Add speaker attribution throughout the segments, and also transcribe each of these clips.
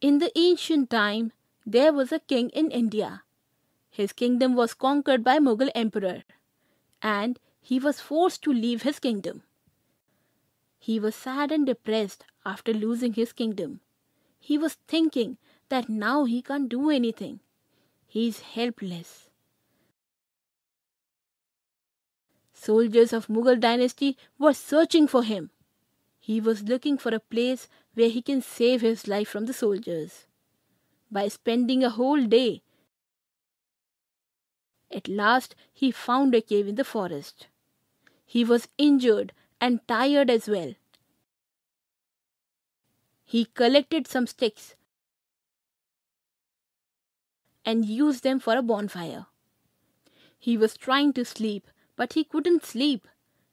Speaker 1: In the ancient time, there was a king in India. His kingdom was conquered by Mughal emperor, and he was forced to leave his kingdom. He was sad and depressed after losing his kingdom. He was thinking that now he can't do anything. He is helpless. Soldiers of Mughal dynasty were searching for him. He was looking for a place where he can save his life from the soldiers. By spending a whole day, at last he found a cave in the forest. He was injured and tired as well. He collected some sticks and used them for a bonfire. He was trying to sleep but he couldn't sleep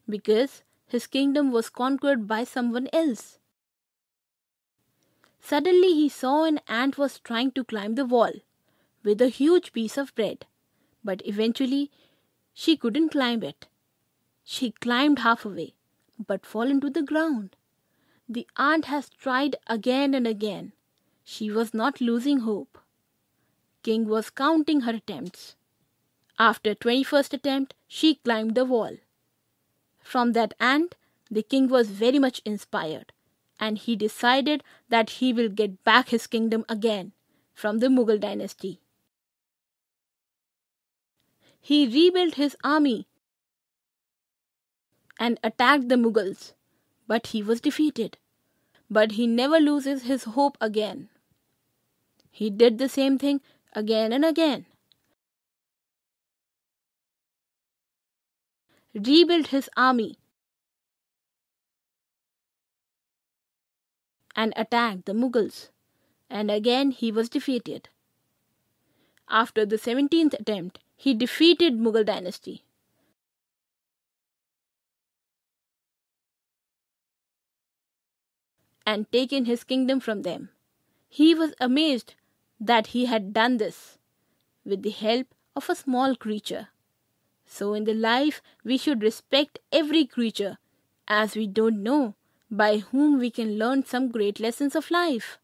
Speaker 1: because his kingdom was conquered by someone else. Suddenly he saw an ant was trying to climb the wall with a huge piece of bread, but eventually she couldn't climb it. She climbed halfway, but fallen to the ground. The ant has tried again and again. She was not losing hope. King was counting her attempts. After 21st attempt, she climbed the wall. From that ant, the king was very much inspired, and he decided that he will get back his kingdom again from the Mughal dynasty. He rebuilt his army and attacked the Mughals, but he was defeated. But he never loses his hope again. He did the same thing again and again. Rebuilt his army and attacked the Mughals, and again he was defeated. After the 17th attempt, he defeated Mughal dynasty. and taken his kingdom from them. He was amazed that he had done this with the help of a small creature. So in the life, we should respect every creature, as we don't know by whom we can learn some great lessons of life.